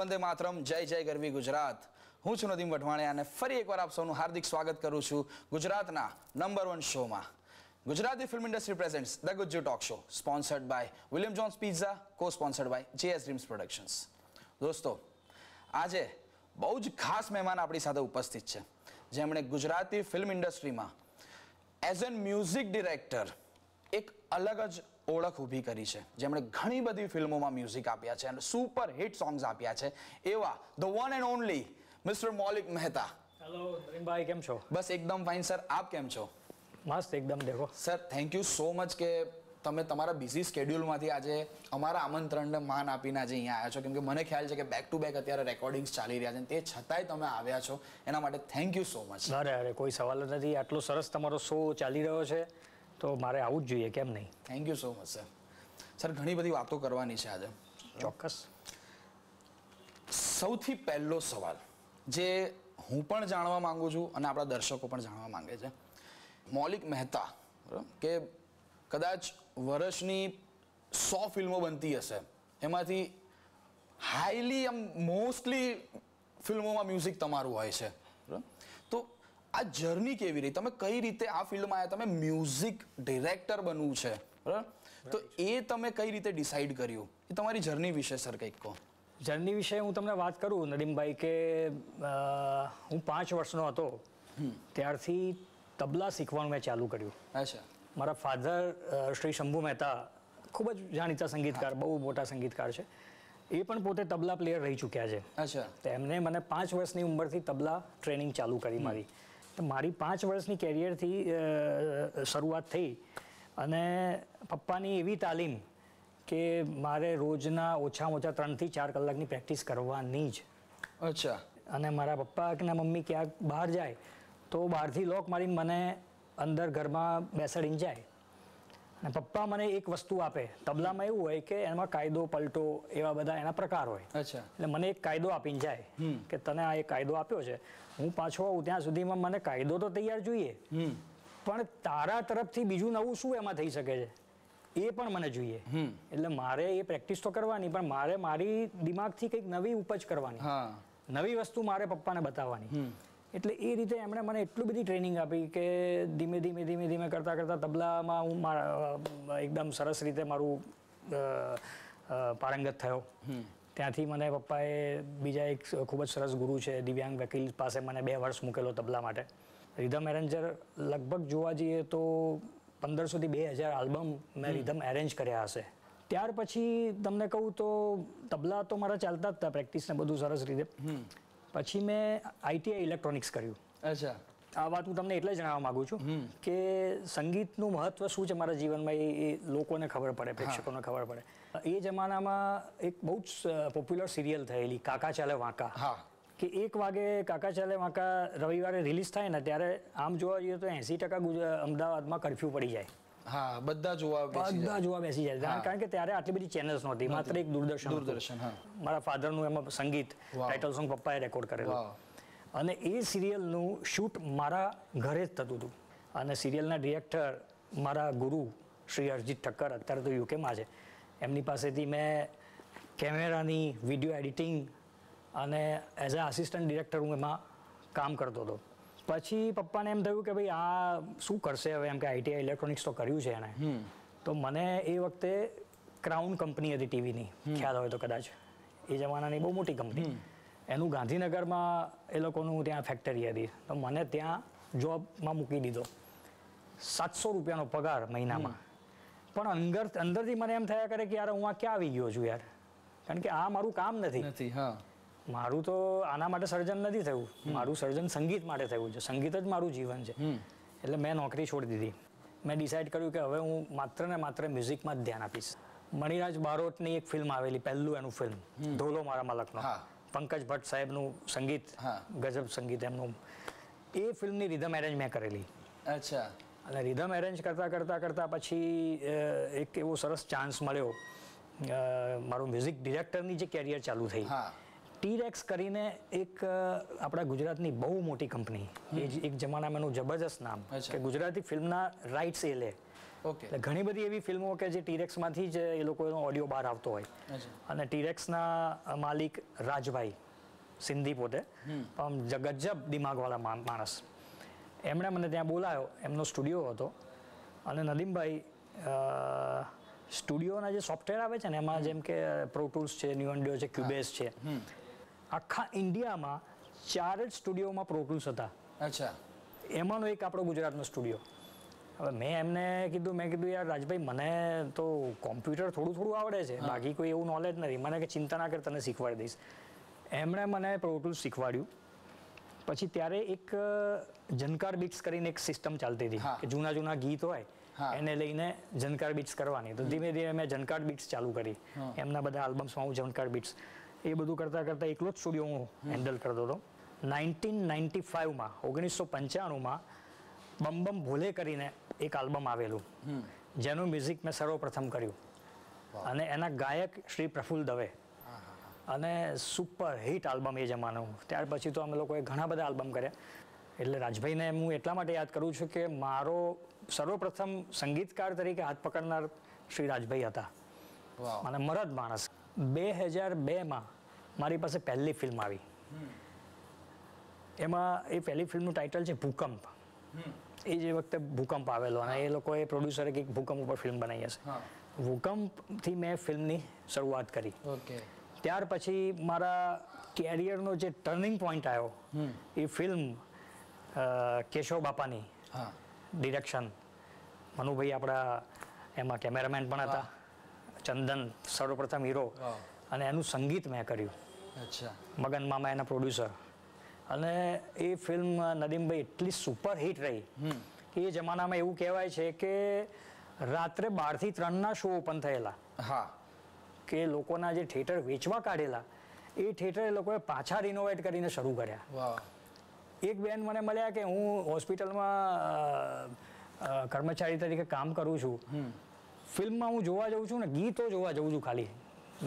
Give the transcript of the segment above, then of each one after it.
વંદે માતરમ, જય જય ગરવી ગુજરાત. હું છું નદીમ વઢવાણિયા અને ફરી એકવાર આપ સૌનું હાર્દિક સ્વાગત કરું છું ગુજરાતના નંબર વન શોમાં Gujarati film industry presents the Gujju talk show sponsored by William Jones pizza co sponsored by JS dreams productions દોસ્તો, આજે બહુ જ ખાસ મહેમાન આપણી સાથે ઉપસ્થિત છે. જેમણે ગુજરાતી ફિલ્મ ઇન્ડસ્ટ્રીમાં એઝ એન મ્યુઝિક ડિરેક્ટર એક અલગ જ ઓળખ ઊભી કરી છે. જેમણે ઘણી બધી ફિલ્મોમાં મ્યુઝિક આપ્યા છે અને સુપર હિટ સોંગ્સ આપ્યા છે. એવા the one and only mister Maulik Mehta. Hello ભાઈ કેમ છો? બસ એકદમ ફાઇન સર આપ કેમ છો? મસ્ત એકદમ દેખો. Sir thank you so much કે તમે તમારા બિઝી સ્કેડ્યુલમાંથી આજે અમારા આમંત્રણને માન આપીને આજે અહીંયા આવ્યા છો. કેમકે મને ખ્યાલ છે કે બેક ટુ બેક અત્યારે રેકોર્ડિંગ્સ ચાલી રહ્યા છે તે છતાંય તમે આવ્યા છો. એના માટે થેન્ક યુ સો મચ અરે અરે કોઈ સવાલ નથી. આટલો સરસ તમારો શો ચાલી રહ્યો છે. તો મારે આવું જ જોઈએ કેમ નહીં? Thank you so much sir sir ઘણી બધી વાતો કરવાની છે આજે. ચોક્કસ. સૌથી પહેલો સવાલ જે હું પણ જાણવા માંગુ છું અને આપણા દર્શકો પણ જાણવા માંગે છે. મૌલિક મહેતા બરાબર? કે કદાચ વર્ષની સો ફિલ્મો બનતી હશે. એમાંથી હાઈલી આમ મોસ્ટલી ફિલ્મોમાં મ્યુઝિક તમારું હોય છે. આ જર્ની કેવી રહી? તમે કઈ રીતે આ ફિલ્ડમાં આવ્યા તમે મ્યુઝિક ડિરેક્ટર બનવું છે બરાબર? તો એ તમે કઈ રીતે ડિસાઈડ કર્યું? એ તમારી જર્ની વિશે સર કંઈક કહો. જર્ની વિશે હું તમને વાત કરું નડીમભાઈ કે હું પાંચ વર્ષનો હતો. ત્યારથી તબલા શીખવાનું મેં ચાલુ કર્યું. અચ્છા. મારા ફાધર શ્રી શંભુ મહેતા ખૂબ જ જાણીતા સંગીતકાર બહુ મોટા સંગીતકાર છે. એ પણ પોતે તબલા પ્લેયર રહી ચૂક્યા છે. અચ્છા. તો એમને મને પાંચ વર્ષની ઉંમરથી તબલા ટ્રેનિંગ ચાલુ કરી મારી. મારી પાંચ વર્ષની કેરિયરથી શરૂઆત થઈ અને પપ્પાની એવી તાલીમ કે મારે રોજના ઓછામાં ઓછા ત્રણથી ચાર કલાકની પ્રેક્ટિસ કરવાની જ. અચ્છા. અને મારા પપ્પા કે મમ્મી ક્યાંક બહાર જાય તો બહારથી લોક મારીને મને અંદર ઘરમાં બેસાડીને જાય. અને પપ્પા મને એક વસ્તુ આપે. તબલામાં એવું હોય કે એમાં કાયદો પલટો એવા બધા એના પ્રકાર હોય. અચ્છા. એટલે મને એક કાયદો આપીને જાય કે તને આ એક કાયદો આપ્યો છે. હું પાછો આવું ત્યાં સુધીમાં મને કાયદો તો તૈયાર જોઈએ. પણ તારા તરફથી બીજું નવું શું એમાં થઈ શકે છે? એ પણ મને જોઈએ. એટલે મારે એ પ્રેક્ટિસ તો કરવાની પણ મારે મારી દિમાગથી કંઈક નવી ઉપજ કરવાની. નવી વસ્તુ મારે પપ્પાને બતાવવાની. એટલે એ રીતે એમણે મને એટલું બધી ટ્રેનિંગ આપી કે ધીમે ધીમે ધીમે ધીમે કરતાં કરતાં તબલામાં હું મારા એકદમ સરસ રીતે મારું પારંગત થયો. ત્યાંથી મને પપ્પાએ બીજા એક ખૂબ જ સરસ ગુરુ છે દિવ્યાંગ વકીલ પાસે મને બે વર્ષ મૂકેલો તબલા માટે. રિધમ એરેન્જર લગભગ જોવા જઈએ તો પંદરસોથી બે હજાર આલ્બમ મેં રિધમ એરેન્જ કર્યા હશે. ત્યાર પછી તમને કહું તો તબલા તો મારા ચાલતા જ હતા પ્રેક્ટિસને બધું સરસ રીતે. પછી મેં આઈટીઆઈ ઇલેક્ટ્રોનિક્સ કર્યું. અચ્છા. આ વાત હું તમને એટલે જણાવવા માંગુ છું કે સંગીતનું મહત્વ શું છે મારા જીવનમાં? એ લોકોને ખબર પડે પ્રેક્ષકોને ખબર પડે. એ જમાનામાં એક બહુ જ પોપ્યુલર સિરિયલ થયેલી કાકા ચાલે વાંકા. હા. કે એક વાગે કાકા ચાલે વાંકા રવિવારે રિલીઝ થાય ને ત્યારે આમ જોવા જઈએ તો એંસી ટકા અમદાવાદમાં કરફ્યુ પડી જાય. હા બધા જોવા બધા જોવા બેસી જાય. કારણ કે ત્યારે આટલી બધી ચેનલ્સ નહોતી. માત્ર એક દૂરદર્શન દૂરદર્શન, હા. મારા ફાધરનું એમાં સંગીત ટાઇટલ સોંગ પપ્પાએ રેકોર્ડ કરેલું. અને એ સિરિયલનું શૂટ મારા ઘરે જ થતું હતું. અને સિરિયલના ડિરેક્ટર મારા ગુરુ શ્રી અરજીત ઠક્કર અત્યારે તો યુકેમાં છે. એમની પાસેથી મેં કેમેરાની વીડિયો એડિટિંગ અને એઝ અ આસિસ્ટન્ટ ડિરેક્ટર હું એમાં કામ કરતો હતો. પછી પપ્પાને એમ થયું કે ભાઈ આ શું કરશે હવે? એમ કે આઈટીઆઈ ઇલેક્ટ્રોનિક્સ તો કર્યું છે એણે. તો મને એ વખતે ક્રાઉન કંપની હતી ટીવીની ખ્યાલ હોય તો કદાચ. એ જમાનાની બહુ મોટી કંપની. એનું ગાંધીનગરમાં એ લોકોનું ત્યાં ફેક્ટરી હતી. તો મને ત્યાં જોબમાં મૂકી દીધો. સાતસો રૂપિયાનો પગાર મહિનામાં. પણ અંદર અંદરથી મને એમ થયા કરે કે યાર હું આ ક્યાં આવી ગયો છું યાર? કારણ કે આ મારું કામ નથી. નથી હા. મારું તો આના માટે સર્જન નથી થયું. મારું સર્જન સંગીત માટે થયું છે. સંગીત જ મારું જીવન છે. એટલે મેં નોકરી છોડી દીધી. મેં ડિસાઇડ કર્યું કે હવે હું માત્ર ને માત્ર મ્યુઝિકમાં જ ધ્યાન આપીશ. મણિરાજ બારોટની એક ફિલ્મ આવેલી પહેલું એનું ફિલ્મ ધોલો મારા મલકનો. હા. પંકજ ભટ્ટ સાહેબનું સંગીત હા. ગજબ સંગીત એમનું. એ ફિલ્મની રિધમ એરેન્જ મેં કરેલી. અચ્છા. અને રિધમ એરેન્જ કરતાં કરતાં કરતાં પછી એક એવો સરસ ચાન્સ મળ્યો. મારું મ્યુઝિક ડિરેક્ટરની જે કેરિયર ચાલુ થઈ. હા. ટીરેક્સ કરીને એક આપણા ગુજરાતની બહુ મોટી કંપની. એ એક જમાનામાં એનું જબરજસ્ત નામ કે ગુજરાતી ફિલ્મના રાઇટ્સ એ લે. ઓકે. એટલે ઘણી બધી એવી ફિલ્મો કે જે ટીરેક્સમાંથી જ એ લોકોનો ઓડિયો બહાર આવતો હોય. અને ટીરેક્સના માલિક રાજભાઈ સિંધી પોતે. પણ જગજબ દિમાગવાળા માણસ. એમણે મને ત્યાં બોલાયો. એમનો સ્ટુડિયો હતો. અને નદીમભાઈ સ્ટુડિયોના જે સોફ્ટવેર આવે છે ને એમાં જેમ કે પ્રોટૂલ્સ છે ન્યુઅન્ડિયો છે ક્યુબેસ છે. આખા ઇન્ડિયામાં ચાર જ સ્ટુડિયોમાં પ્રોટૂલ્સ હતા. અચ્છા. એમાંનો એક આપણો ગુજરાતનો સ્ટુડિયો. હવે મેં એમને કીધું મેં કીધું યાર રાજભાઈ મને તો કોમ્પ્યુટર થોડું થોડું આવડે છે. બાકી કોઈ એવું નોલેજ નથી. મને કે ચિંતા ના કર તને શીખવાડી દઈશ. એમણે મને પ્રોટૂલ્સ શીખવાડ્યું. પછી ત્યારે એક જનકાર બીટ્સ કરીને એક સિસ્ટમ ચાલતી હતી કે જૂના જૂના ગીત હોય એને લઈને જનકાર બીટ્સ કરવાની. તો ધીમે ધીમે મેં જનકાર બીટ્સ ચાલુ કરી. એમના બધા આલ્બમ્સમાં હું જનકાર બીટ્સ એ બધું કરતાં કરતાં એકલો જ સ્ટુડિયો હું હેન્ડલ કરતો હતો. નાઇન્ટીન નાઇન્ટી ફાઇવમાં ઓગણીસો પંચાણુંમાં બમ બમ ભોલે કરીને એક આલ્બમ આવેલું જેનું મ્યુઝિક મેં સર્વપ્રથમ કર્યું. અને એના ગાયક શ્રી પ્રફુલ્લ દવે. અને સુપર હિટ આલ્બમ એ જમાનું. ત્યાર પછી તો અમે લોકોએ ઘણા બધા આલ્બમ કર્યા. એટલે રાજભાઈને હું એટલા માટે યાદ કરું છું કે મારો સર્વપ્રથમ સંગીતકાર તરીકે હાથ પકડનાર શ્રી રાજભાઈ હતા. અને મરદ માણસ. બે હજાર બેમાં મારી પાસે પહેલી ફિલ્મ આવી. એમાં એ પહેલી ફિલ્મનું ટાઇટલ છે ભૂકંપ. એ જે વખતે ભૂકંપ આવેલો અને એ લોકોએ પ્રોડ્યુસરે કંઈક ભૂકંપ ઉપર ફિલ્મ બનાવી હશે. ભૂકંપથી મેં ફિલ્મની શરૂઆત કરી. ત્યાર પછી મારા કેરિયરનો જે ટર્નિંગ પોઈન્ટ આવ્યો એ ફિલ્મ કેશવ બાપાની ડિરેક્શન. મનુભાઈ આપણા એમાં કેમેરામેન પણ હતા. ચંદન સર્વપ્રથમ હીરો અને એનું સંગીત મેં કર્યું. અચ્છા. મગન મામા એના પ્રોડ્યુસર અને એ ફિલ્મ નદીમભાઈ એટલી સુપર હિટ રહી. કે એ જમાનામાં એવું કહેવાય છે કે રાત્રે બારથી ત્રણના શો ઓપન થયેલા. હા. કે લોકોના જે થિયેટર વેચવા કાઢેલા એ થિયેટર એ લોકોએ પાછા રિનોવેટ કરીને શરૂ કર્યા. એક બેન મને મળ્યા કે હું હોસ્પિટલમાં કર્મચારી તરીકે કામ કરું છું. ફિલ્મમાં હું જોવા જાઉં છું ને ગીતો જોવા જઉં છું ખાલી.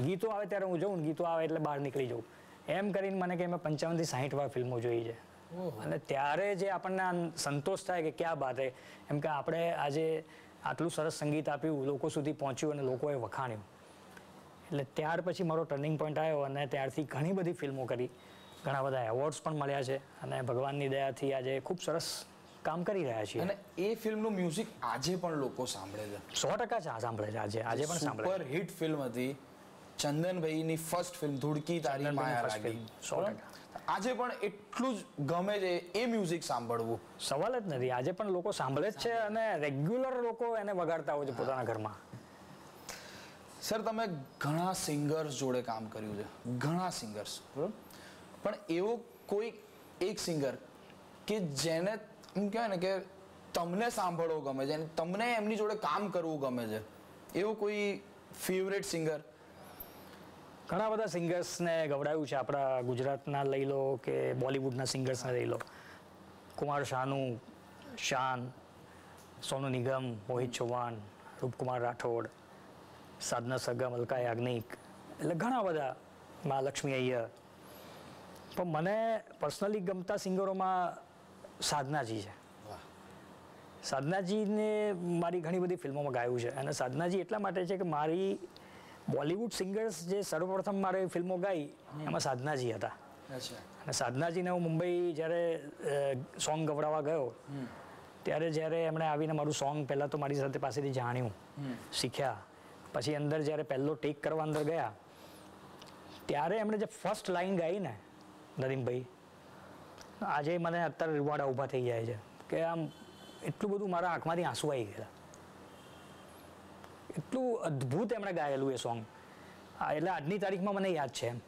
ગીતો આવે ત્યારે હું જઉં ને ગીતો આવે એટલે બહાર નીકળી જાઉં. એમ કરીને મને કે મેં પંચાવનથી સાહીઠ વાર ફિલ્મો જોઈ છે. અને ત્યારે જે આપણને સંતોષ થાય કે ક્યાં બાત હે. એમ કે આપણે આજે આટલું સરસ સંગીત આપ્યું લોકો સુધી પહોંચ્યું અને લોકોએ વખાણ્યું. એટલે ત્યાર પછી મારો ટર્નિંગ પોઈન્ટ આવ્યો અને ત્યારથી ઘણી બધી ફિલ્મો કરી. ઘણા બધા એવોર્ડ્સ પણ મળ્યા છે. અને ભગવાનની દયાથી આજે ખૂબ સરસ કામ કરી રહ્યા છીએ. અને એ ફિલ્મનું મ્યુઝિક આજે પણ લોકો સાંભળે છે. સો ટકા સાંભળે છે આજે આજે પણ સાંભળે સુપર હિટ ફિલ્મ હતી. ચંદનભાઈની ફર્સ્ટ ફિલ્મ ધુડકી તારી માયા લાગી. સો? આજે પણ એટલું જ ગમે છે એ મ્યુઝિક સાંભળવું. સવાલ જ નથી આજે પણ લોકો સાંભળે જ છે અને રેગ્યુલર લોકો એને વગાડતા હોય છે પોતાના ઘરમાં. સર તમે ઘણા સિંગર્સ જોડે કામ કર્યું છે. ઘણા સિંગર્સ. બરોબર? પણ એવો કોઈ એક સિંગર કે જેને એમ કહેવાય ને કે તમને સાંભળવો ગમે છે અને તમને એમની જોડે કામ કરવું ગમે છે. એવું કોઈ ફેવરેટ સિંગર ઘણા બધા સિંગર્સને ગવડાવ્યું છે આપણા ગુજરાતના લઈ લો કે બોલિવૂડના સિંગર્સને લઈ લો. કુમાર શાનુ શાન, સોનુ નિગમ, મોહિત ચૌહાણ, રૂપકુમાર રાઠોડ, સાધના સરગમ અલકા યાજ્ઞિક એટલે ઘણા બધા મહાલક્ષ્મી અય્યર. પણ મને પર્સનલી ગમતા સિંગરોમાં સાધનાજી છે. સાધનાજીને મારી ઘણી બધી ફિલ્મોમાં ગાયું છે અને સાધનાજી એટલા માટે છે કે મારી બોલિવૂડ સિંગર્સ જે સર્વપ્રથમ મારે ફિલ્મો ગાઈ એમાં સાધનાજી હતા. અને સાધનાજીને હું મુંબઈ જ્યારે સોંગ ગવડાવવા ગયો ત્યારે જ્યારે એમણે આવીને મારું સોંગ પહેલાં તો મારી સાથે પાસેથી જાણ્યું શીખ્યા. પછી અંદર જ્યારે પહેલો ટેક કરવા અંદર ગયા ત્યારે એમણે જે ફર્સ્ટ લાઈન ગાઈ ને નદીમભાઈ આજે મને અત્યારે રૂવાડા ઊભા થઈ જાય છે. કે આમ એટલું બધું મારા આંખમાંથી આંસુ આવી ગયા એટલું અદ્ભુત એમણે ગાયેલું એ સોંગ એટલે આજની તારીખમાં મને યાદ છે એમ.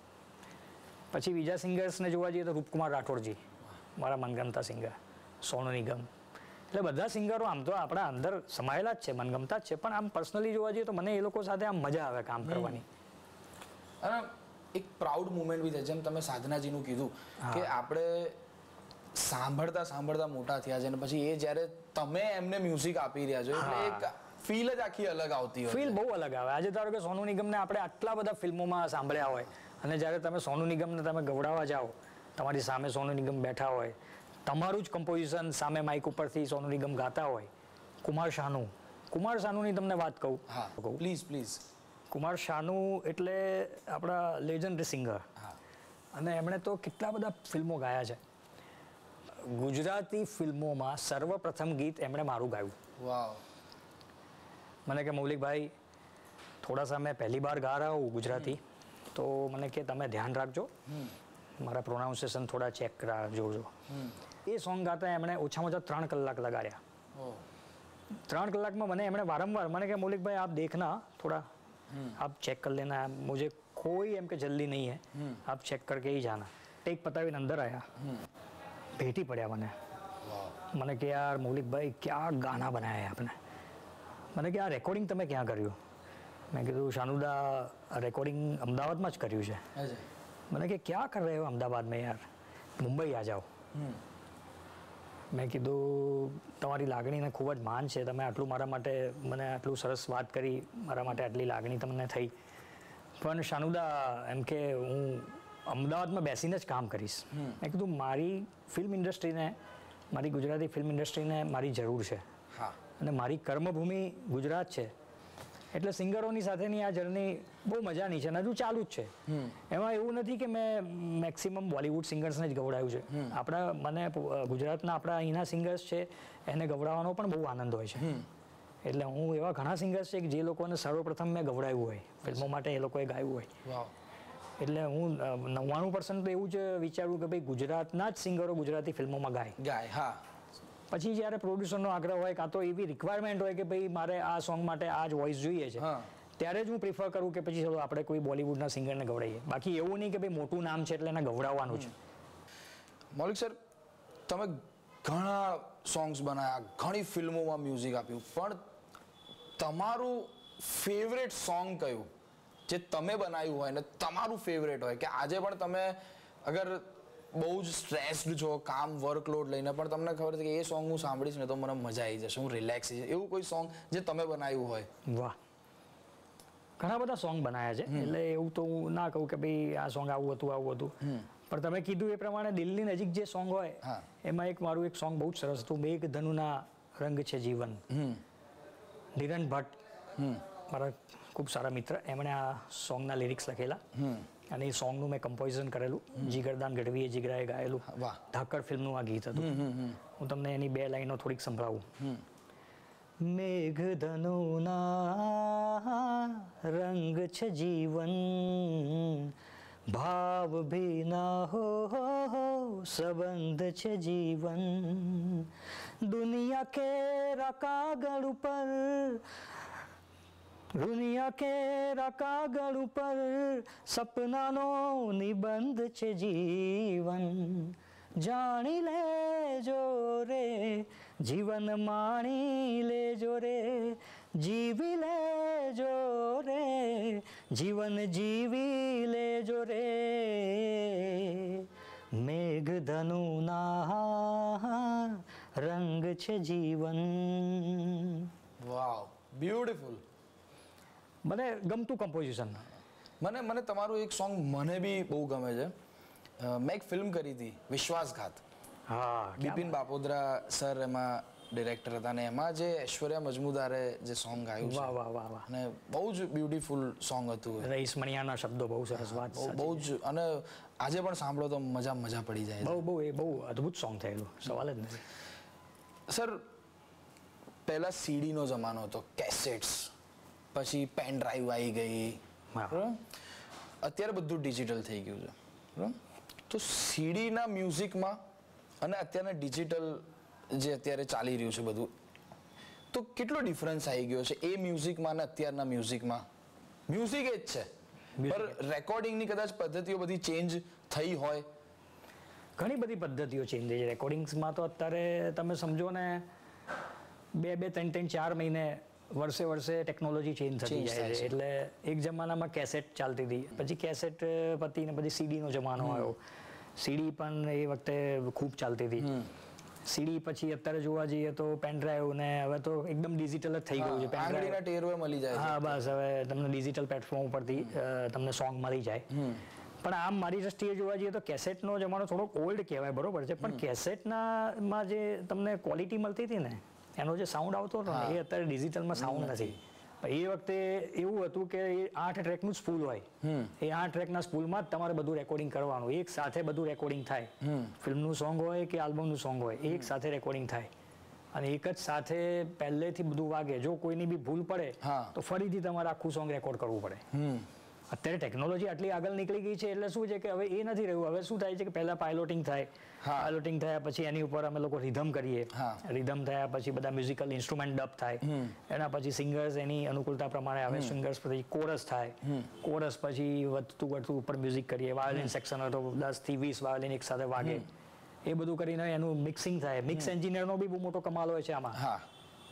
પછી બીજા સિંગર્સને જોવા જઈએ તો રૂપકુમાર રાઠોડજી મારા મનગમતા સિંગર સોનુ નિગમ. એટલે બધા સિંગરો આમ તો આપણા અંદર સમાયેલા જ છે મનગમતા જ છે પણ આમ પર્સનલી જોવા જઈએ તો મને એ લોકો સાથે આમ મજા આવે કામ કરવાની. અને એક પ્રાઉડ મુમેન્ટ બી છે જેમ તમે સાધનાજીનું કીધું કે આપણે સાંભળતા સાંભળતા મોટા થયા છે અને પછી એ જ્યારે તમે એમને મ્યુઝિક આપી રહ્યા છો એટલે એક ફીલ જ આખી અલગ આવતી હોય ફીલ બહુ અલગ આવે. આજે ધારો કે સોનુ નિગમને આપણે આટલા બધા ફિલ્મોમાં સાંભળ્યા હોય અને જ્યારે તમે સોનુ નિગમને તમે ગવડાવવા જાઓ તમારી સામે સોનુ નિગમ બેઠા હોય તમારું જ કમ્પોઝિશન સામે માઇક ઉપરથી સોનુ નિગમ ગાતા હોય કુમાર શાનુ કુમાર શાનુની તમને વાત કહું? હા. પ્લીઝ પ્લીઝ કુમાર શાનુ એટલે આપણા લેજન્ડરી સિંગર અને એમણે તો કેટલા બધા ફિલ્મો ગાયા છે. ગુજરાતી ફિલ્મોમાં સર્વપ્રથમ ગીત એમણે મારું ગાયું વાવ મને કે મૌલિકભાઈ થોડા સા મેં પહેલી બાર ગા રહા હું ગુજરાતી તો મને કે તમે ધ્યાન રાખજો મારા પ્રોનાઉન્સિએશન થોડા ચેક જોજો એ સોંગ ગાતા એમણે ઓછામાં ઓછા ત્રણ કલાક લગાડ્યા ઓ ત્રણ કલાકમાં મને એમણે વારંવાર મને કે મૌલિકભાઈ આપ देखना थोड़ा आप चेक कर लेना मुझे कोई एम के जल्दी नहीं है आप चेक करके ही जाना ટેક પતાવીને અંદર આવ્યા ભેટી પડ્યા મને. મને કે યાર મૌલિકભાઈ ક્યાં ગાના બનાવ્યા આપને? મને કે આ રેકોર્ડિંગ તમે ક્યાં કર્યું? મેં કીધું શાનુદા રેકોર્ડિંગ અમદાવાદમાં જ કર્યું છે. મને કે ક્યાં કર રહ્યો હો અમદાવાદ में યાર? મુંબઈ આ જાઓ. મેં કીધું તમારી લાગણીને ખૂબ જ માન છે. તમે આટલું મારા માટે મને આટલું સરસ વાત કરી. મારા માટે આટલી લાગણી તમને થઈ. પણ શાનુદા એમ કે હું અમદાવાદમાં બેસીને જ કામ કરીશ. મેં કીધું મારી ફિલ્મ ઇન્ડસ્ટ્રીને મારી ગુજરાતી ફિલ્મ ઇન્ડસ્ટ્રીને મારી જરૂર છે. હા. અને મારી કર્મભૂમિ ગુજરાત છે. એટલે સિંગરોની સાથેની આ જર્ની બહુ મજાની છે અને હજુ ચાલુ જ છે. એમાં એવું નથી કે મેં મેક્સિમમ બોલિવૂડ સિંગર્સને જ ગવડાવ્યું છે. આપણા મને ગુજરાતના આપણા અહીંના સિંગર્સ છે એને ગવડાવવાનો પણ બહુ આનંદ હોય છે. એટલે હું એવા ઘણા સિંગર્સ છે કે જે લોકોને સર્વપ્રથમ મેં ગવડાવ્યું હોય. ફિલ્મો માટે એ લોકોએ ગાયું હોય. એટલે હું નવ્વાણું પર્સન્ટ તો એવું જ વિચારું કે ભાઈ ગુજરાતના જ સિંગરો ગુજરાતી ફિલ્મોમાં ગાય. ગાય હા. પછી જ્યારે પ્રોડ્યુસરનો આગ્રહ હોય કાં તો એવી રિક્વાયરમેન્ટ હોય કે ભાઈ મારે આ સોંગ માટે આ જ વોઇસ જોઈએ છે. ત્યારે જ હું પ્રિફર કરું કે પછી ચલો આપણે કોઈ બોલિવૂડના સિંગરને ગવડાવીએ બાકી એવું નહીં કે ભાઈ મોટું નામ છે એટલે એને ગવડાવવાનું છે. મૌલિક સર તમે ઘણા સોંગ્સ બનાવ્યા ઘણી ફિલ્મોમાં મ્યુઝિક આપ્યું પણ તમારું ફેવરેટ સોંગ કયું? જે તમે બનાવ્યું હોય ને તમારું ફેવરેટ હોય કે આજે પણ તમે અગર બહુ જ સ્ટ્રેસ્ડ છો કામ વર્કલોડ લઈને પણ તમને ખબર છે કે એ સોંગ હું સાંભળીશ ને તો મને મજા આવી જશે હું રિલેક્સ એવું કોઈ સોંગ જે તમે બનાવ્યું હોય? વાહ. ઘણા બધા સોંગ બનાવ્યા છે. એટલે એવું તો હું ના કહું કે ભાઈ આ સોંગ આવું હતું આવું હતું. પણ તમે કીધું એ પ્રમાણે દિલની નજીક જે સોંગ હોય. એમાં એક મારું એક સોંગ બહુ જ સરસ હતું મેઘ ધનુના રંગ છે જીવન. નિરન ભટ્ટ. મારા ખૂબ સારા મિત્ર. એમણે આ સોંગના લિરિક્સ લખેલા. અને એ સોંગનું મેં કમ્પોઝિશન કરેલું. જીગરદાન ગઢવીએ જીગરાએ ગાયેલું. વાહ. ધાકડ ફિલ્મનું આ ગીત હતું. હું તમને એની બે લાઈનો થોડીક સંભળાવું. મેઘધનુના રંગ છે જીવન. ભાવ ભીના હો હો હો સંબંધ છે જીવન. દુનિયા કે કાગળ ઉપર દુનિયા કે કાગળ ઉપર સપનાનો નિબંધ છે જીવન. જાણી લેજો રે, જીવન માણી લેજો રે, જીવી લેજો રે, જીવન જીવી લેજો રે. મેઘધનુના રંગ છે જીવન. વાવ બ્યુટીફુલ મને ગમતું કમ્પોઝિશન મને મને તમારું એક સોંગ મને બી બહુ ગમે છે. મેં એક ફિલ્મ કરી હતી વિશ્વાસઘાત. હા બિપિન બાપોદરા સર એમાં ડિરેક્ટર હતા અને એમાં જે ઐશ્વર્યા મજમુદારે જે સોંગ ગાયું વાહ છે. વાહ વાહ વાહ અને બહુ જ બ્યુટીફુલ સોંગ હતું. રઈસ મણિયાના શબ્દો બહુ સરસ વાત બહુ જ અને આજે પણ સાંભળો તો મજા મજા પડી જાય બહુ બહુ એ બહુ અદ્ભુત સોંગ થયેલું. સવાલ જ નથી. સર પહેલા સીડીનો જમાનો હતો કેસેટ્સ પછી પેન ડ્રાઈવ આવી ગઈ. બરાબર? અત્યારે બધું ડિજિટલ થઈ ગયું છે. બરાબર? તો સીડીના મ્યુઝિકમાં અને અત્યારના ડિજિટલ જે અત્યારે ચાલી રહ્યું છે બધું તો કેટલો ડિફરન્સ આવી ગયો છે એ મ્યુઝિકમાં અને અત્યારના મ્યુઝિકમાં મ્યુઝિક એ જ છે. પણ રેકોર્ડિંગની કદાચ પદ્ધતિઓ બધી ચેન્જ થઈ હોય. ઘણી બધી પદ્ધતિઓ ચેન્જ થઈ છે. રેકોર્ડિંગ્સમાં તો અત્યારે તમે સમજો ને બે બે ત્રણ ત્રણ ચાર મહિને વર્ષે વર્ષે ટેકનોલોજી ચેન્જ થતી જાય છે. એટલે એક જમાનામાં કેસેટ ચાલતી હતી. પછી કેસેટ પતીને પછી સીડીનો જમાનો આવ્યો. સીડી પણ એ વખતે ખૂબ ચાલતી હતી. સીડી પછી અત્યારે જોવા જઈએ તો પેન ડ્રાઈવ ને હવે તો એકદમ ડિજિટલ જ થઈ ગયું છે. આંગળીના ટેરવે મળી જાય હા બસ હવે તમને ડિજિટલ પ્લેટફોર્મ ઉપરથી તમને સોંગ મળી જાય. પણ આમ મારી દ્રષ્ટિએ જોવા જઈએ તો કેસેટનો જમાનો થોડોક ઓલ્ડ કહેવાય બરોબર છે. પણ કેસેટના માં જે તમને ક્વોલિટી મળતી હતી ને એનો જે સાઉન્ડ આવતો હતો ને એ અત્યારે ડિજિટલમાં સાઉન્ડ નથી. એ વખતે એવું હતું કે એ આઠ ટ્રેકનું સ્પૂલ હોય. એ આઠ ટ્રેકના સ્પૂલમાં જ તમારે બધું રેકોર્ડિંગ કરવાનું. એક સાથે બધું રેકોર્ડિંગ થાય. ફિલ્મનું સોંગ હોય કે આલ્બમનું સોંગ હોય એક સાથે રેકોર્ડિંગ થાય. અને એક જ સાથે પહેલેથી બધું વાગે. જો કોઈની બી ભૂલ પડે તો ફરીથી તમારે આખું સોંગ રેકોર્ડ કરવું પડે. અત્યારે ટેકનોલોજી આટલી આગળ નીકળી ગઈ છે એટલે શું છે કે હવે એ નથી રહ્યું. હવે શું થાય છે કે પહેલા પાયલોટિંગ થાય. પાયલોટિંગ થયા પછી એની ઉપર અમે લોકો રિધમ કરીએ. રિધમ થયા પછી બધા મ્યુઝિકલ ઇન્સ્ટ્રુમેન્ટ ડબ થાય. એના પછી સિંગર્સ એની અનુકૂળતા પ્રમાણે આવે સિંગર્સ પછી કોરસ થાય. કોરસ પછી વધતું વધતું ઉપર મ્યુઝિક કરીએ. વાયોલિન સેક્શન હતો દસથી વીસ વાયોલિન એક સાથે વાગે. એ બધું કરીને એનું મિક્સિંગ થાય. મિક્સ એન્જિનિયરનો બી બહુ મોટો કમાલ હોય છે આમાં.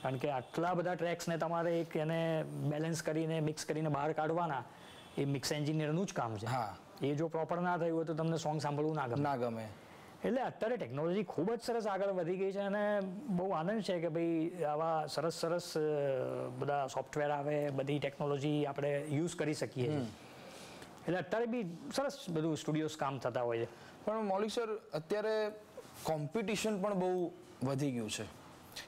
કારણ કે આટલા બધા ટ્રેક્સને તમારે એક એને બેલેન્સ કરીને મિક્સ કરીને બહાર કાઢવાના. એ મિક્સ એન્જિનિયરનું જ કામ છે. હા. એ જો પ્રોપર ના થયું હોય તો તમને સોંગ સાંભળવું ના ગમે. ના ગમે. એટલે અત્યારે ટેકનોલોજી ખૂબ જ સરસ આગળ વધી ગઈ છે અને બહુ આનંદ છે કે ભાઈ આવા સરસ સરસ બધા સોફ્ટવેર આવે બધી ટેકનોલોજી આપણે યુઝ કરી શકીએ છીએ. એટલે અત્યારે બી સરસ બધું સ્ટુડિયોઝ કામ થતા હોય છે. પણ મૌલિક સર અત્યારે કોમ્પિટિશન પણ બહુ વધી ગયું છે.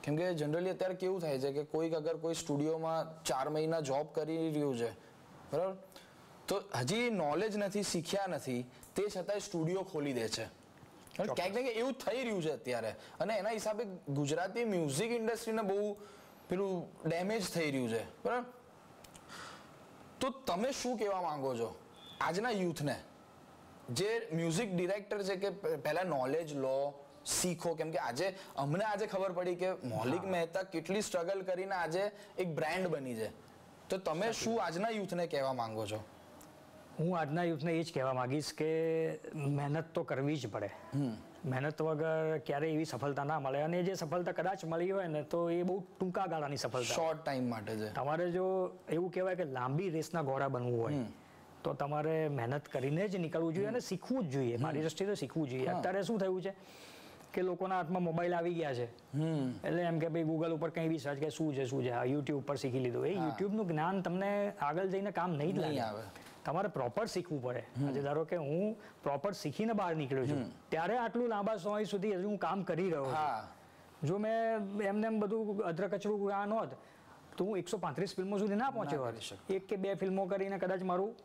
કેમ કે જનરલી અત્યારે કેવું થાય છે કે કોઈક અગર કોઈ સ્ટુડિયોમાં ચાર મહિના જોબ કરી રહ્યું છે બરાબર? તો હજી નોલેજ નથી શીખ્યા નથી તે છતાંય સ્ટુડિયો ખોલી દે છે. ક્યાંક ને ક્યાંક એવું થઈ રહ્યું છે અત્યારે. અને એના હિસાબે ગુજરાતી મ્યુઝિક ઇન્ડસ્ટ્રીને બહુ પેલું ડેમેજ થઈ રહ્યું છે. બરાબર? તો તમે શું કહેવા માંગો છો આજના યુથને? જે મ્યુઝિક ડિરેક્ટર છે કે પહેલાં નોલેજ લો શીખો. કેમ કે આજે અમને આજે ખબર પડી કે મૌલિક મહેતા કેટલી સ્ટ્રગલ કરીને આજે એક બ્રાન્ડ બની છે. તો તમે શું આજના યુથને કહેવા માંગો છો? હું આજના યુથને એ જ કહેવા માંગીશ કે મહેનત તો કરવી જ પડે. મહેનત વગર ક્યારેય એવી સફળતા ના મળે અને જે સફળતા કદાચ મળી હોય ને તો એ બહુ ટૂંકા ગાળાની સફળતા. શોર્ટ ટાઈમ માટે છે. તમારે જો એવું કહેવાય કે લાંબી રેસના ઘોડા બનવું હોય તો તમારે મહેનત કરીને જ નીકળવું જોઈએ અને શીખવું જ જોઈએ. મારી દ્રષ્ટિએ તો શીખવું જોઈએ. અત્યારે શું થયું છે કે લોકોના હાથમાં મોબાઈલ આવી ગયા છે. એટલે એમ કે ભાઈ ગૂગલ ઉપર કંઈ બી સર્ચ કે શું છે શું છે. આ યુટ્યુબ પર શીખી લીધું. એ યુટ્યુબનું જ્ઞાન તમને આગળ જઈને કામ નહીં જ લાગે. આવે. તમારે પ્રોપર શીખવું પડે. આજે ધારો કે હું પ્રોપર શીખીને બહાર નીકળ્યો છું. ત્યારે આટલું લાંબા સમય સુધી હજુ હું કામ કરી રહ્યો છું. હા. જો મેં એમને એમ બધું અધરકચરું આ નહોત તો હું એકસો પાંત્રીસ ફિલ્મો સુધી ના પહોંચ્યો હોત. એક કે બે ફિલ્મો કરીને કદાચ મારું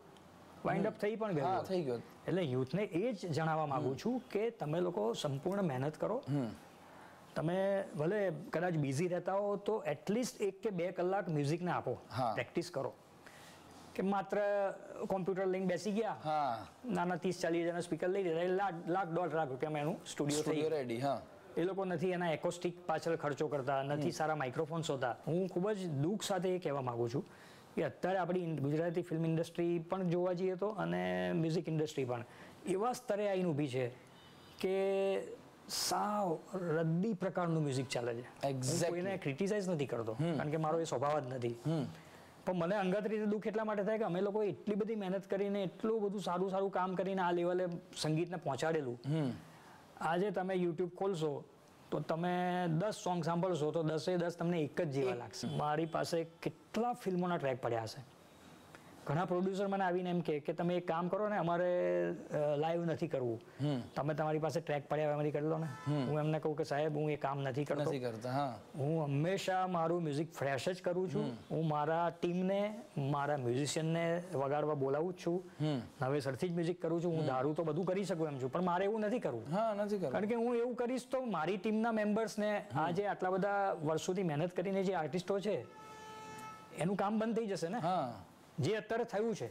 વાઇન્ડ અપ થઈ પણ ગયું થઈ ગયો. એટલે યુથને એ જ જણાવવા માંગુ છું કે તમે લોકો સંપૂર્ણ મહેનત કરો. તમે ભલે કદાચ બિઝી રહેતા હો તો એટલીસ્ટ એક કે બે કલાક મ્યુઝિકને આપો. પ્રેક્ટિસ કરો. કે માત્ર કોમ્પ્યુટર લઈને બેસી ગયા. હા. નાના ત્રીસ ચાલીસ હજારના સ્પીકર લઈ લીધા. લાખ લાખ દોઢ લાખ રૂપિયામાં એનું સ્ટુડિયો થઈ. રેડી હા. એ લોકો નથી એના એકોસ્ટિક પાછળ ખર્ચો કરતા નથી સારા માઇક્રોફોન્સ હોતા હું ખૂબ જ દુઃખ સાથે એ કહેવા માગું છું કે અત્યારે આપણી ગુજરાતી ફિલ્મ ઇન્ડસ્ટ્રી પણ જોવા જઈએ તો અને મ્યુઝિક ઇન્ડસ્ટ્રી પણ. એવા સ્તરે આવીને ઊભી છે કે સાવ રદ્દી પ્રકારનું મ્યુઝિક ચાલે છે. કોઈને ક્રિટિસાઇઝ નથી કરતો. કારણ કે મારો એ સ્વભાવ જ નથી. પણ મને અંગત રીતે દુઃખ એટલા માટે થાય કે અમે લોકો એટલી બધી મહેનત કરીને એટલું બધું સારું સારું કામ કરીને આ લેવલે સંગીતને પહોંચાડેલું. આજે તમે યુટ્યુબ ખોલશો તો તમે દસ સોંગ સાંભળશો તો દસે દસ તમને એક જ જેવા લાગશે. મારી પાસે કેટલા ફિલ્મોના ટ્રેક પડ્યા હશે? ઘણા પ્રોડ્યુસર મને આવીને એમ કે તમે એક કામ કરો ને અમારે લાઈવ નથી કરવું. તમે તમારી પાસે ટ્રેક પડ્યા એમાંથી કરી લો ને. હું એમને કહું કે સાહેબ હું એ કામ નથી કરતો. હા. હંમેશા મારું મ્યુઝિક ફ્રેશ જ કરું છું. હું મારા ટીમને મારા મ્યુઝિશિયનને વગાડવા બોલાવું જ છું. નવેસરથી જ મ્યુઝિક કરું છું. હું દારૂ તો બધું કરી શકું એમ છું પણ મારે એવું નથી કરવું. કારણ કે હું એવું કરીશ તો મારી ટીમના મેમ્બર્સને આ જે આટલા બધા વર્ષોથી મહેનત કરીને જે આર્ટિસ્ટો છે એનું કામ બંધ થઈ જશે ને? હા. જે અત્યારે થયું છે.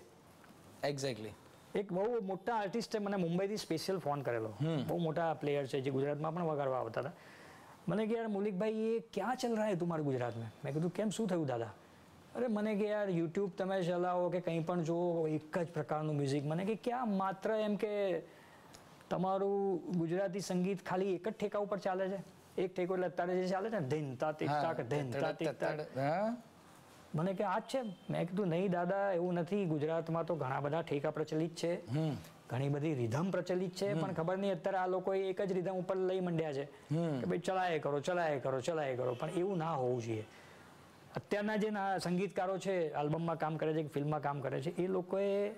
એક્ઝેક્ટલી એક બહુ મોટા આર્ટિસ્ટે મને મુંબઈથી સ્પેશિયલ ફોન કરેલો. બહુ મોટા પ્લેયર છે જે ગુજરાતમાં પણ વગાડવા આવતા હતા. મને કે યાર મુલિકભાઈ એ ક્યાં ચલ રહા હે તુમારે ગુજરાતમાં? મેં કીધું કેમ શું થયું દાદા? અરે મને કે યાર યુટ્યુબ તમે ચલાવો કે કંઈ પણ જુઓ એક જ પ્રકારનું મ્યુઝિક મને કે ક્યાં? માત્ર એમ કે તમારું ગુજરાતી સંગીત ખાલી એક જ ઠેકા ઉપર ચાલે છે? એક ઠેકો એટલે અત્યારે જે ચાલે છે ને ધીન તા તીક ધીન તા તીક. મને કે આ જ છે. મેં કીધું નહીં દાદા એવું નથી. ગુજરાતમાં તો ઘણા બધા ઠેકા પ્રચલિત છે. ઘણી બધી રિધમ પ્રચલિત છે પણ ખબર નહીં અત્યારે આ લોકો એક જ રિધમ ઉપર લઈ મંડ્યા છે. કે ભાઈ ચલાય કરો ચલાય કરો ચલાય કરો. પણ એવું ના હોવું જોઈએ. અત્યારના જે ના સંગીતકારો છે આલ્બમમાં કામ કરે છે કે ફિલ્મમાં કામ કરે છે એ લોકોએ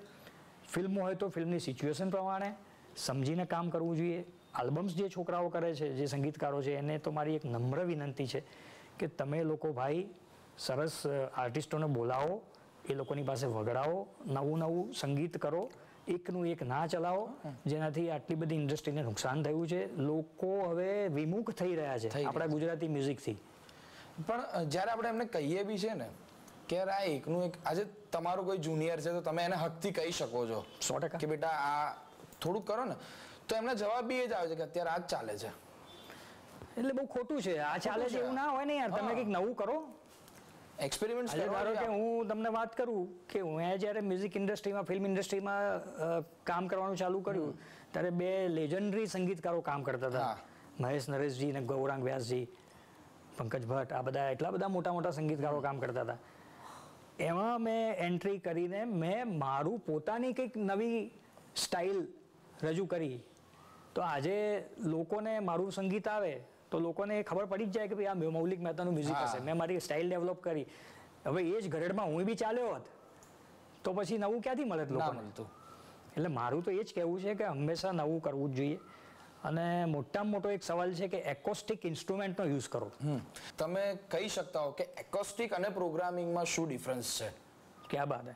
ફિલ્મો હોય તો ફિલ્મની સિચ્યુએશન પ્રમાણે સમજીને કામ કરવું જોઈએ. આલ્બમ્સ જે છોકરાઓ કરે છે જે સંગીતકારો છે એને તો મારી એક નમ્ર વિનંતી છે કે તમે લોકો ભાઈ સરસ આર્ટિસ્ટોને બોલાવો એ લોકોની પાસે વગડાવો નવું નવું સંગીત કરો એકનું એક ના ચલાવો જેનાથી આટલી બધી ઇન્ડસ્ટ્રીને નુકસાન થયું છે. લોકો હવે વિમુખ થઈ રહ્યા છે આપણા ગુજરાતી મ્યુઝિકથી. પણ જ્યારે આપણે એમને કહીએ બી છે ને કે યાર આ એકનું એક આજે તમારું કોઈ જુનિયર છે તો તમે એને હકથી કહી શકો છો સો ટકા. કે બેટા આ થોડુંક કરો ને. તો એમના જવાબ બી એ જ આવે છે કે અત્યારે આ જ ચાલે છે. એટલે બહુ ખોટું છે. આ ચાલે છે છે. એવું ના હોય ને યાર. તમે કંઈક નવું કરો. એક્સપેરિમેન્ટ ધારો કે હું તમને વાત કરું કે હું જ્યારે મ્યુઝિક ઇન્ડસ્ટ્રીમાં ફિલ્મ ઇન્ડસ્ટ્રીમાં કામ કરવાનું ચાલુ કર્યું ત્યારે બે લેજન્ડરી સંગીતકારો કામ કરતા હતા. મહેશ નરેશજી અને ગૌરાંગ વ્યાસજી પંકજ ભટ્ટ આ બધા એટલા બધા મોટા મોટા સંગીતકારો કામ કરતા હતા. એમાં મેં એન્ટ્રી કરીને મેં મારું પોતાની કંઈક નવી સ્ટાઇલ રજૂ કરી. તો આજે લોકોને મારું સંગીત આવે તો લોકોને ખબર પડી જ જાય કે ભાઈ આ મૌલિક મહેતાનું મ્યુઝિક. હશે. મેં મારી સ્ટાઇલ ડેવલપ કરી. હવે એ જ ઘરેડમાં હું બી ચાલ્યો હોત તો પછી નવું ક્યાંથી મળે લોકોને? મળતું. એટલે મારું તો એ જ કહેવું છે કે હંમેશા નવું કરવું જ જોઈએ. અને મોટામાં મોટો એક સવાલ છે કે એકોસ્ટિક ઇન્સ્ટ્રુમેન્ટનો યુઝ કરો. તમે કહી શકતા હો કે એકોસ્ટિક અને પ્રોગ્રામિંગમાં શું ડિફરન્સ છે? ક્યાં બાત હે?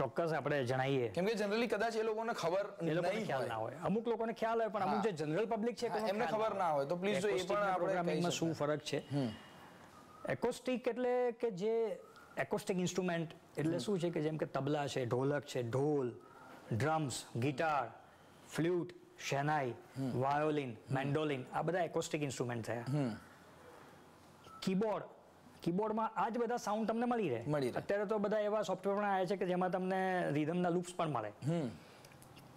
ચોક્કસ આપણે જણાવીએ કેમ કે જનરલી કદાચ એ લોકોને ખબર નહીં ના હોય. અમુક લોકોને ખ્યાલ હોય પણ અમુક જે જનરલ પબ્લિક છે એમને ખબર ના હોય. તો પ્લીઝ જો એ પણ આપણે પ્રોગ્રામિંગમાં શું ફરક છે? એકોસ્ટિક એટલે કે જે એકોસ્ટિક ઇન્સ્ટ્રુમેન્ટ એટલે શું છે કે જેમ કે તબલા છે ઢોલક છે dhol drums guitar flute shehnai violin mandolin આ બધા એકોસ્ટિક ઇન્સ્ટ્રુમેન્ટ થયા. કીબોર્ડ કીબોર્ડમાં આ જ બધા સાઉન્ડ તમને મળી રહે. મળી રહે. અત્યારે તો બધા એવા સોફ્ટવેર પણ આવ્યા છે કે જેમાં તમને રિધમના લૂપ્સ પણ મળે.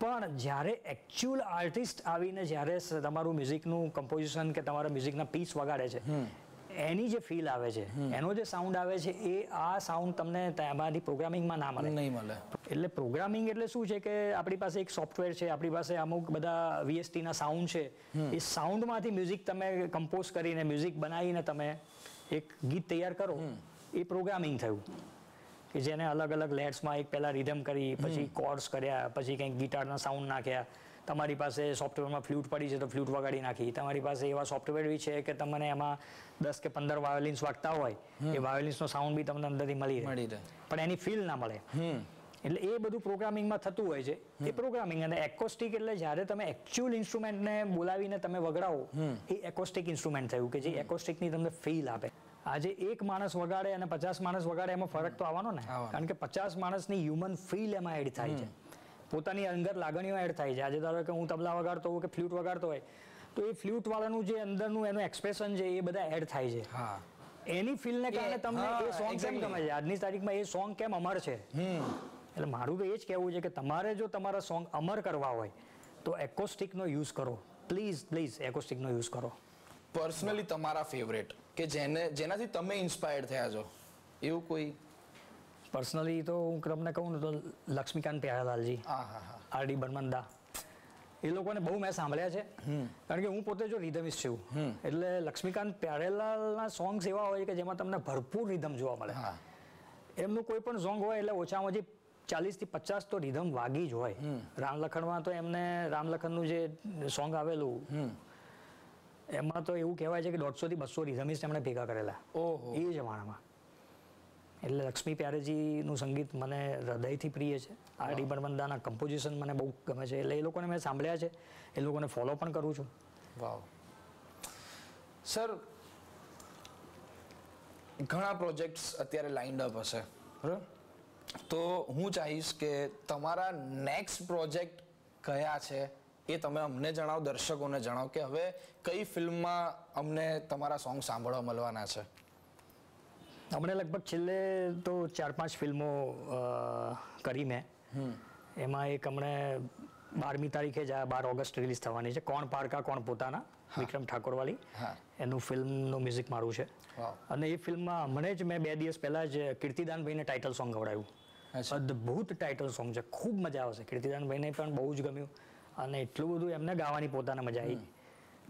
પણ જ્યારે એકચ્યુઅલ આર્ટિસ્ટ આવીને જ્યારે તમારું મ્યુઝિકનું કમ્પોઝિશન કે તમારા મ્યુઝિકના પીસ વગાડે છે એની જે ફીલ આવે છે એનો જે સાઉન્ડ આવે છે એ આ સાઉન્ડ તમને તમારી પ્રોગ્રામિંગમાં ના મળે. નહીં મળે. એટલે પ્રોગ્રામિંગ એટલે શું છે કે આપણી પાસે એક સોફ્ટવેર છે આપણી પાસે અમુક બધા વીએસટીના ના સાઉન્ડ છે. એ સાઉન્ડમાંથી મ્યુઝિક તમે કમ્પોઝ કરીને મ્યુઝિક બનાવીને તમે એક ગીત તૈયાર કરો એ પ્રોગ્રામિંગ થયું. કે જેને અલગ અલગ લેટ્સમાં એક પહેલાં રિધમ કરી પછી કોર્ડ્સ કર્યા પછી કંઈક ગિટારના સાઉન્ડ નાખ્યા. તમારી પાસે સોફ્ટવેરમાં ફ્લૂટ પડી છે તો ફ્લૂટ વગાડી નાખી. તમારી પાસે એવા સોફ્ટવેર બી છે કે તમને એમાં દસ કે પંદર વાયોલિન્સ વાગતા હોય એ વાયોલિન્સનો સાઉન્ડ બી તમને અંદરથી મળી રહે. મળી રહે. પણ એની ફીલ ના મળે. એટલે એ બધું પ્રોગ્રામિંગમાં થતું હોય છે. એ પ્રોગ્રામિંગ અને એકોસ્ટિક એટલે જ્યારે તમે એકચ્યુઅલ ઇન્સ્ટ્રુમેન્ટને બોલાવીને તમે વગડાવો એ એકોસ્ટિક ઇન્સ્ટ્રુમેન્ટ થયું કે જે એકોસ્ટિકની તમને ફીલ આપે. આજે એક માણસ વગાડે અને પચાસ માણસ વગાડે એમાં ફરક તો આવવાનો ને. કારણ કે પચાસ માણસની હ્યુમન ફીલ એમાં એડ થાય છે. પોતાની અંદર લાગણીઓ એડ થાય છે. આજે ધારો કે હું તબલા વગાડતો હોઉં કે ફ્લ્યુટ વગાડતો હોય તો એ ફ્લ્યુટ વાળાનું જે અંદરનું એનું એક્સપ્રેશન છે એ બધા એડ થાય છે. હા. એની ફીલને કારણે તમને એ સોંગ કેમ. ગમે છે? આજની તારીખમાં એ સોંગ કેમ અમર છે? એટલે મારું તો એ જ કહેવું છે કે તમારે જો તમારા સોંગ અમર કરવા હોય તો એકોસ્ટિકનો યુઝ કરો. પ્લીઝ પ્લીઝ એકોસ્ટિકનો યુઝ કરો. પર્સનલી તમારા ફેવરેટ કે જેને જેનાથી તમે ઇન્સ્પાયર્ડ થયા છો? એવું કોઈ? પર્સનલી તો હું તમને કહું ને તો લક્ષ્મીકાંત પ્યારાલાલજી આર ડી બર્મંદા એ લોકોને બહુ મેં સાંભળ્યા છે. કારણ કે હું પોતે જો રિધમિસ્ટ છું એટલે લક્ષ્મીકાંત પ્યારેલાલના સોંગ્સ એવા હોય કે જેમાં તમને ભરપૂર રિધમ જોવા મળે. એમનું કોઈ પણ સોંગ હોય એટલે ઓછામાં ઓછી ચાલીસથી પચાસ તો રિધમ વાગી જ હોય. રામલખણમાં તો એમને રામલખનનું જે સોંગ આવેલું એમાં તો એવું કહેવાય છે કે દોઢસો થી બસો રિધમિસ્ટ એમણે ભેગા કરેલા. ઓહો. એ જમાનામાં એટલે લક્ષ્મી પ્યારેજીનું સંગીત મને હૃદયથી પ્રિય છે. આ ડી બર્મંદાના કમ્પોઝિશન મને બહુ ગમે છે. એટલે એ લોકોને મેં સાંભળ્યા છે. એ લોકોને ફોલો પણ કરું છું. વાવ સર ઘણા પ્રોજેક્ટ્સ અત્યારે લાઇન્ડ અપ હશે. બરાબર? તો હું ચાહીશ કે તમારા નેક્સ્ટ પ્રોજેક્ટ કયા છે એ તમે અમને જણાવો દર્શકોને જણાવો કે હવે કઈ ફિલ્મમાં અમને તમારા સોંગ સાંભળવા મળવાના છે? અમને લગભગ છેલ્લે તો ચાર પાંચ ફિલ્મો કરી મેં. એમાં એક હમણાં બારમી તારીખે જ આ બાર ઓગસ્ટ રિલીઝ થવાની છે. કોણ પારકા કોણ પોતાના. વિક્રમ ઠાકોરવાલી. એનું ફિલ્મનું મ્યુઝિક મારું છે. અને એ ફિલ્મમાં હમણાં જ મેં બે દિવસ પહેલાં જ કીર્તિદાનભાઈને ટાઇટલ સોંગ ગવડાવ્યું. અદ્ભુત ટાઇટલ સોંગ છે. ખૂબ મજા આવશે કીર્તિદાનભાઈને પણ બહુ જ ગમ્યું. અને એટલું બધું એમને ગાવાની પોતાને મજા આવી.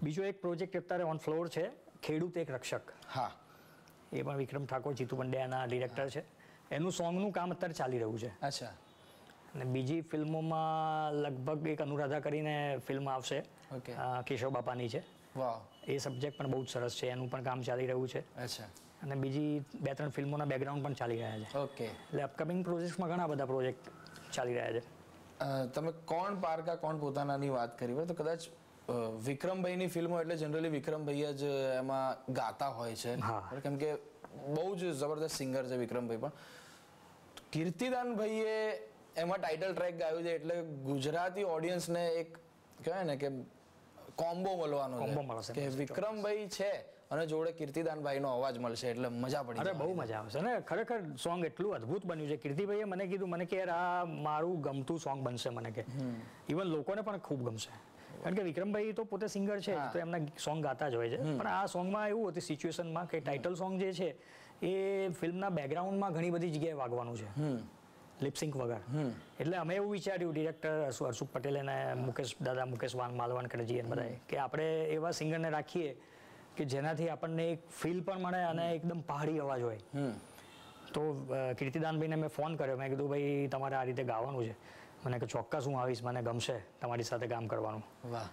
બીજો એક પ્રોજેક્ટ અત્યારે ઓન ફ્લોર છે ખેડૂત એક રક્ષક. હા. એ પણ વિક્રમ ઠાકોર જીતુ પંડ્યાના ડિરેક્ટર છે એનું સોંગનું કામ અત્યારે ચાલી રહ્યું છે. અચ્છા. અને બીજી ફિલ્મોમાં લગભગ એક અનુરાધા કરીને ફિલ્મ આવશે. કેશવ બાપાની છે. વાહ. એ સબ્જેક્ટ પણ બહુ જ સરસ છે એનું પણ કામ ચાલી રહ્યું છે. અચ્છા. અને બીજી બે ત્રણ ફિલ્મોના બેકગ્રાઉન્ડ પણ ચાલી રહ્યા છે. ઓકે. એટલે અપકમિંગ પ્રોજેક્ટમાં ઘણા બધા પ્રોજેક્ટ ચાલી રહ્યા છે. તમે કોણ પારકા કોણ પોતાનાની વાત કરી? હોય તો કદાચ વિક્રમભાઈની ફિલ્મો એટલે જનરલી વિક્રમભાઈ જ એમાં ગાતા હોય છે? કેમ કે બહુ જ જબરદસ્ત સિંગર છે વિક્રમભાઈ પણ. કીર્તિદાન ભાઈએ એમાં ટાઇટલ ટ્રેક ગાયું છે એટલે ગુજરાતી ઓડિયન્સને એક કહેવાય ને કે કોમ્બો મળવાનો છે. કે વિક્રમભાઈ છે અને જોડે કીર્તિદાનભાઈનો અવાજ મળશે એટલે મજા પડી અરે બહુ મજા આવશે. ને ખરેખર સોંગ એટલું અદ્ભુત બન્યું છે. કીર્તિભાઈએ મને કીધું મને કે યાર આ મારું ગમતું સોંગ બનશે મને કે. ઇવન લોકોને પણ ખૂબ ગમશે. કારણ કે વિક્રમભાઈ તો પોતે સિંગર છે તો એમના સોંગ ગાતા જ હોય છે. પણ આ સોંગમાં એવું હતું સિચ્યુએશનમાં કે ટાઇટલ સોંગ જે છે એ ફિલ્મના બેકગ્રાઉન્ડમાં ઘણી બધી જગ્યાએ વાગવાનું છે. લિપસિંક વગર. એટલે અમે એવું વિચાર્યું ડિરેક્ટર હર્ષુક પટેલ અને મુકેશ દાદા મુકેશ વાન માલવાનકરજી અને બધાએ કે આપણે એવા સિંગરને રાખીએ કે જેનાથી આપણને એક ફીલ પણ મળે અને એકદમ પહાડી અવાજ હોય. તો કીર્તિદાનભાઈને મેં ફોન કર્યો. મેં કીધું ભાઈ તમારે આ રીતે ગાવાનું છે. મને કે ચોક્કસ હું આવીશ. મને ગમશે તમારી સાથે કામ કરવાનું. વાહ.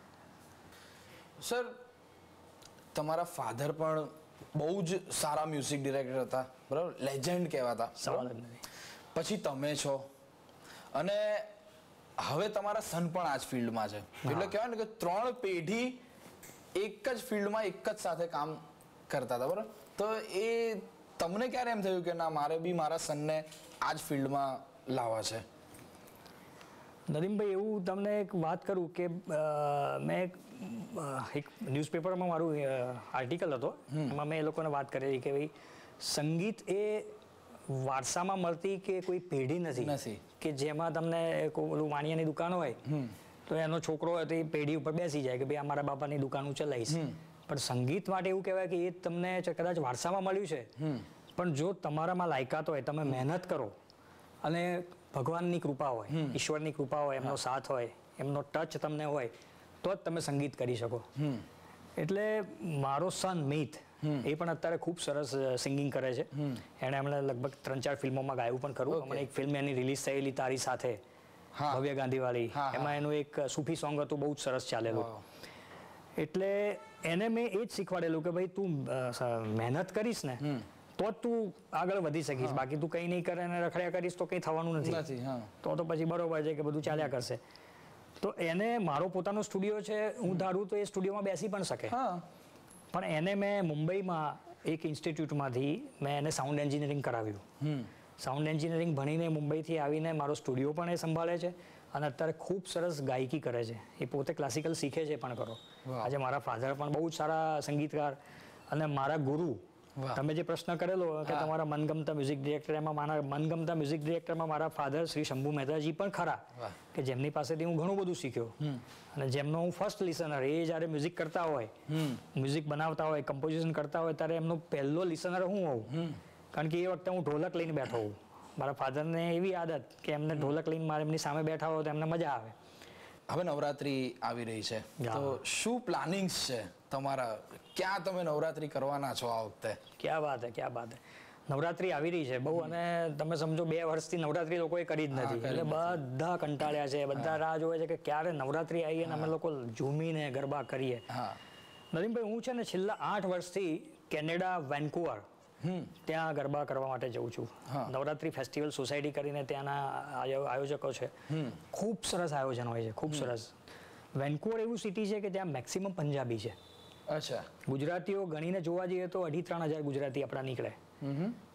સર તમારા ફાધર પણ બહુ જ સારા મ્યુઝિક ડિરેક્ટર હતા. બરાબર? લેજન્ડ કહેવાતા. સવાલ જ નથી. પછી તમે છો. અને હવે તમારા સન પણ આ જ ફિલ્ડમાં છે. એટલે કહેવાય ને કે ત્રણ પેઢી એક જ ફિલ્ડમાં એક જ સાથે કામ કરતા હતા બરાબર? તો એ તમને ક્યારે એમ થયું કે ના મારે બી મારા સનને આ જ ફિલ્ડમાં લાવવા છે? નદીમભાઈ એવું તમને એક વાત કરું કે મેં એક, ન્યૂઝપેપરમાં મારું આર્ટિકલ હતો. એમાં મેં એ લોકોને વાત કરેલી કે ભાઈ સંગીત એ વારસામાં મળતી કે કોઈ પેઢી નથી. કે જેમાં તમને વાણિયાની દુકાન હોય તો એનો છોકરો એ પેઢી ઉપર બેસી જાય કે ભાઈ અમારા બાપાની દુકાન હું ચલાવીશ. પણ સંગીત માટે એવું કહેવાય કે એ તમને કદાચ વારસામાં મળ્યું છે પણ જો તમારામાં લાયકાત હોય તમે મહેનત કરો અને ભગવાનની કૃપા હોય ઈશ્વરની કૃપા હોય એમનો સાથ હોય એમનો ટચ તમને હોય તો જ તમે સંગીત કરી શકો. એટલે મારો સન મિત એ પણ અત્યારે ખૂબ સરસ સિંગિંગ કરે છે. એણે હમણાં લગભગ ત્રણ ચાર ફિલ્મોમાં ગાયું પણ ખરું. હમણાં એક ફિલ્મ એની રિલીઝ થયેલી તારી સાથે. ભવ્ય ગાંધીવાળી. એમાં એનું એક સૂફી સોંગ હતું બહુ જ સરસ ચાલેલું. એટલે એને મેં એ જ શીખવાડેલું કે ભાઈ તું મહેનત કરીશ ને તો જ તું આગળ વધી શકીશ. બાકી તું કંઈ નહીં કરે અને રખડ્યા કરીશ તો કંઈ થવાનું નથી. નથી તો તો પછી બરોબર છે કે બધું ચાલ્યા કરશે. તો એને મારો પોતાનો સ્ટુડિયો છે હું ધારું તો એ સ્ટુડિયોમાં બેસી પણ શકે. પણ એને મેં મુંબઈમાં એક ઇન્સ્ટિટ્યૂટમાંથી મેં એને સાઉન્ડ એન્જિનિયરિંગ કરાવ્યું. સાઉન્ડ એન્જિનિયરિંગ ભણીને મુંબઈથી આવીને મારો સ્ટુડિયો પણ એ સંભાળે છે અને અત્યારે ખૂબ સરસ ગાયકી કરે છે. એ પોતે ક્લાસિકલ શીખે છે પણ કરો આજે મારા ફાધર પણ બહુ જ સારા સંગીતકાર અને મારા ગુરુ. તમે જે પ્રશ્ન કરેલો કે તમારા મનગમતા મ્યુઝિક ડિરેક્ટર એમાં મારા મનગમતા મ્યુઝિક ડિરેક્ટરમાં મારા ફાધર શ્રી શંભુ મહેતાજી પણ ખરા. કે જેમની પાસેથી હું ઘણું બધું શીખ્યો. અને જેમનો હું ફર્સ્ટ લિસનર એ જ્યારે મ્યુઝિક કરતા હોય મ્યુઝિક બનાવતા હોય કમ્પોઝિશન કરતા હોય ત્યારે એમનો પહેલો લિસનર હું હોઉં. કારણ કે એ વખતે હું ઢોલક લઈને બેઠો હોઉં. મારા ફાધરને એવી આદત કે એમને ઢોલક લઈને મારે એમની સામે બેઠા હોય તો એમને મજા આવે. હવે નવરાત્રી આવી રહી છે. તો શું પ્લાનિંગ્સ છે? તમારા ક્યાં તમે નવરાત્રી કરવાના છો આ વખતે? ક્યાં વાત હે ક્યાં વાત હે. નવરાત્રી આવી રહી છે બહુ અને તમે સમજો બે વર્ષથી નવરાત્રી લોકોએ કરી જ નથી. એટલે બધા કંટાળ્યા છે બધા રાહ જોવે છે કે ક્યારે નવરાત્રી આવી અને અમે લોકો ઝૂમીને ગરબા કરીએ. નદીમભાઈ હું છે ને છેલ્લા આઠ વર્ષથી કેનેડા વેન્કુવર ત્યાં ગરબા કરવા માટે જઉં છું. નવરાત્રી ફેસ્ટિવલ સોસાયટી કરીને ત્યાંના આયોજકો છે. ખૂબ સરસ આયોજન હોય છે ખૂબ સરસ. વેન્કુવર એવું સિટી છે કે ત્યાં મેક્સિમમ પંજાબી છે. અચ્છા. ગુજરાતીઓ ગણીને જોવા જઈએ તો અઢી ત્રણ હજાર ગુજરાતી આપણા નીકળે.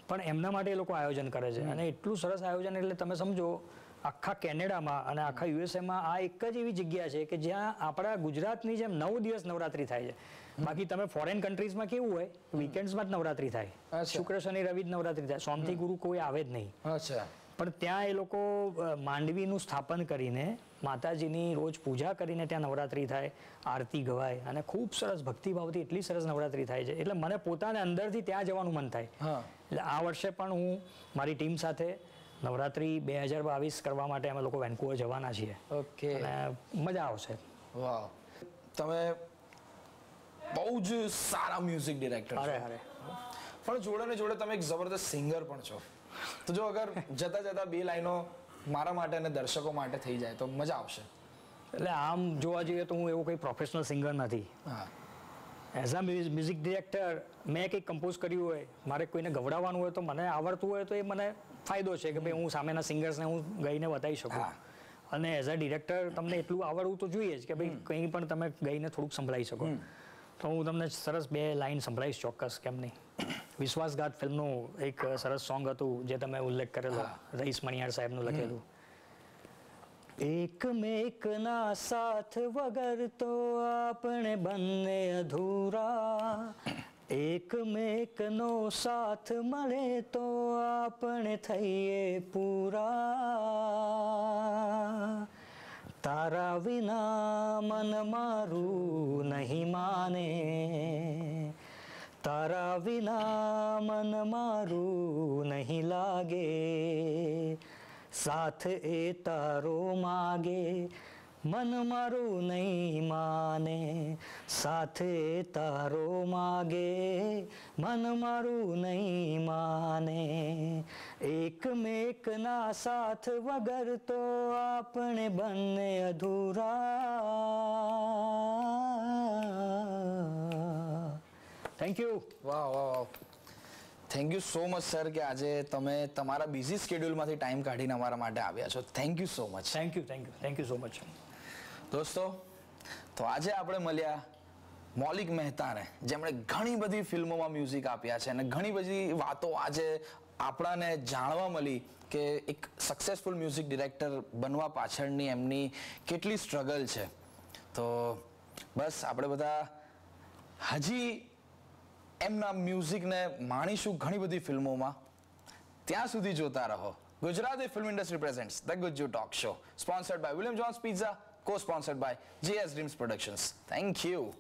પણ એમના માટે એ લોકો આયોજન કરે છે. અને એટલું સરસ આયોજન એટલે તમે સમજો આખા કેનેડામાં અને આખા યુએસએમાં આ એક જ એવી જગ્યા છે કે જ્યાં આપણા ગુજરાતની જેમ નવ દિવસ નવરાત્રી થાય છે. બાકી તમે ફોરેન કન્ટ્રીઝમાં કેવું હોય વીકેન્ડ્સમાં જ નવરાત્રી થાય. શુક્ર શનિ રવિ જ નવરાત્રી થાય. સોમથી ગુરુ કોઈ આવે જ નહીં. અચ્છા. પણ ત્યાં એ લોકો માંડવીનું સ્થાપન કરીને માતાજીની રોજ પૂજા કરીને ત્યાં નવરાત્રી થાય આરતી ગવાય અને ખૂબ સરસ ભક્તિભાવથી એટલી સરસ નવરાત્રી થાય છે. એટલે મને પોતાને અંદરથી ત્યાં જવાનું મન થાય. હા. એટલે આ વર્ષે પણ હું મારી ટીમ સાથે નવરાત્રી બે હજાર બાવીસ કરવા માટે અમે લોકો વેન્કુવર જવાના છીએ. ઓકે. મજા આવશે. વાહ તમે બહુ જ સારા મ્યુઝિક ડિરેક્ટર અરે અરે. પણ જોડે ને જોડે તમે એક જબરદસ્ત સિંગર પણ છો. તો જો અગર જતા જતા બે લાઈનો મારા માટે અને દર્શકો માટે થઈ જાય તો મજા આવશે. એટલે આમ જોવા જઈએ તો હું એવું કંઈ પ્રોફેશનલ સિંગર નથી. એઝ અ મ્યુઝિક ડિરેક્ટર મેં કંઈક કમ્પોઝ કર્યું હોય મારે કોઈને ગવડાવવાનું હોય તો મને આવડતું હોય તો એ મને ફાયદો છે કે ભાઈ હું સામેના સિંગર્સને હું ગઈને બતાવી શકું. અને એઝ અ ડિરેક્ટર તમને એટલું આવડવું તો જોઈએ જ કે ભાઈ કંઈ પણ તમે ગઈને થોડુંક સંભળાવી શકો. તો હું તમને સરસ બે લાઈન સંભળાવીશ ચોક્કસ કેમ નહીં? વિશ્વાસઘાત ફિલ્મનું એક સરસ સોંગ હતું જે તમે ઉલ્લેખ કરેલો રઈસ મણિયાર સાહેબનું લખેલું. એક મેકના સાથ વગર તો આપણે બંને અધૂરા. એકમેકનો સાથ મળે તો આપણે થઈએ પૂરા. તારા વિના મન મારું નહીં માને તારા વિના મન મારું નહીં લાગે સાથ એ તારો માગે મન મારું નહીં માને સાથે તારો માગે. મન મારું નહીં માને એકમેકના સાથ વગર તો આપણે બંને અધૂરા. થેન્ક યુ વાહ વાહ વાહ. Thank you so much sir કે આજે તમે તમારા બિઝી સ્કેડ્યુલમાંથી ટાઈમ કાઢીને અમારા માટે આવ્યા છો. Thank you so much thank you thank you thank you so much દોસ્તો, તો આજે આપણે મળ્યા મૌલિક મહેતાને, જેમણે ઘણી બધી ફિલ્મોમાં મ્યુઝિક આપ્યા છે અને ઘણી બધી વાતો આજે આપણાને જાણવા મળી કે એક સક્સેસફુલ મ્યુઝિક ડિરેક્ટર બનવા પાછળની એમની કેટલી સ્ટ્રગલ છે. તો બસ, આપણે બધા હજી એમના મ્યુઝિકને માણીશું ઘણી બધી ફિલ્મોમાં. ત્યાં સુધી જોતા રહો. Gujarati film industry presents the Gujju talk show sponsored by William Jones pizza co-sponsored by GS Dreams Productions. Thank you.